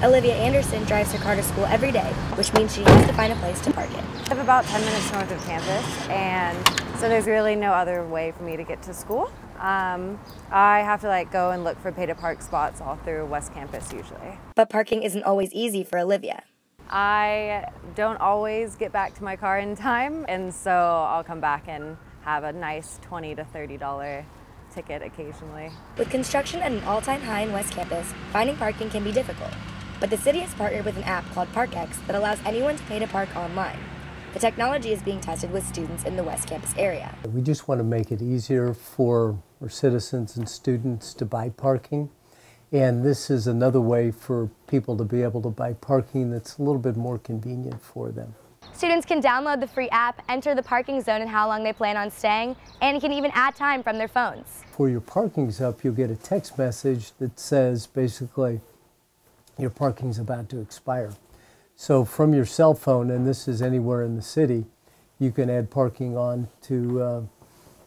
Olivia Anderson drives her car to school every day, which means she has to find a place to park it. I live about 10 minutes north of campus, and so there's really no other way for me to get to school. Um, I have to like go and look for pay to park spots all through West Campus usually. But parking isn't always easy for Olivia. I don't always get back to my car in time, and so I'll come back and have a nice 20 to 30 dollar ticket occasionally. With construction at an all-time high in West Campus, finding parking can be difficult. But the city has partnered with an app called ParkX that allows anyone to pay to park online. The technology is being tested with students in the West Campus area. We just want to make it easier for our citizens and students to buy parking. And this is another way for people to be able to buy parking that's a little bit more convenient for them. Students can download the free app, enter the parking zone and how long they plan on staying, and can even add time from their phones. For your parking's up, you'll get a text message that says basically your parking's about to expire. So from your cell phone, and this is anywhere in the city, you can add parking on to uh,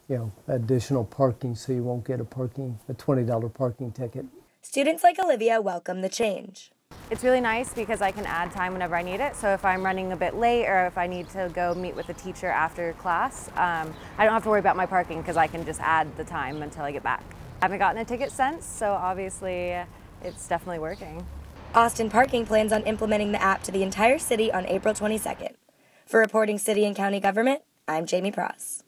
you know additional parking so you won't get a parking a $20 parking ticket. Students like Olivia welcome the change. It's really nice because I can add time whenever I need it. So if I'm running a bit late or if I need to go meet with a teacher after class, um, I don't have to worry about my parking because I can just add the time until I get back. I haven't gotten a ticket since, so obviously it's definitely working. Austin Parking plans on implementing the app to the entire city on April 22nd. For reporting city and county government, I'm Jamie Pross.